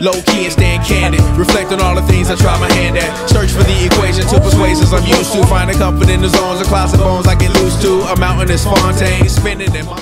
Low key and staying candid. Reflect on all the things I try my hand at. Search for the equation to persuasions I'm used to. Finding comfort in the zones of closet bones I get loose to. A mountain is Fontaine. Spinning in my